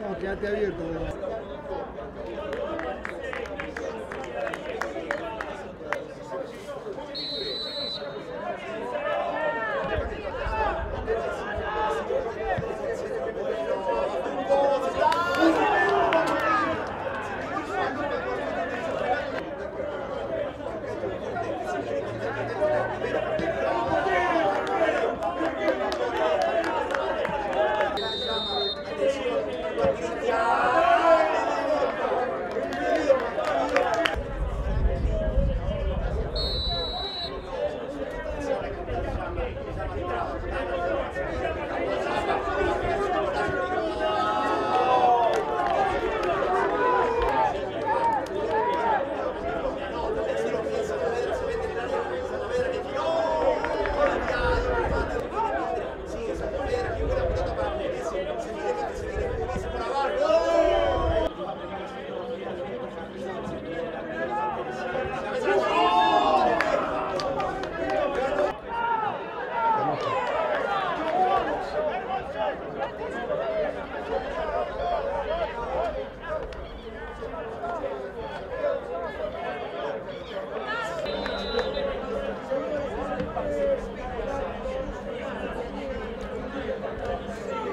No, quédate abierto.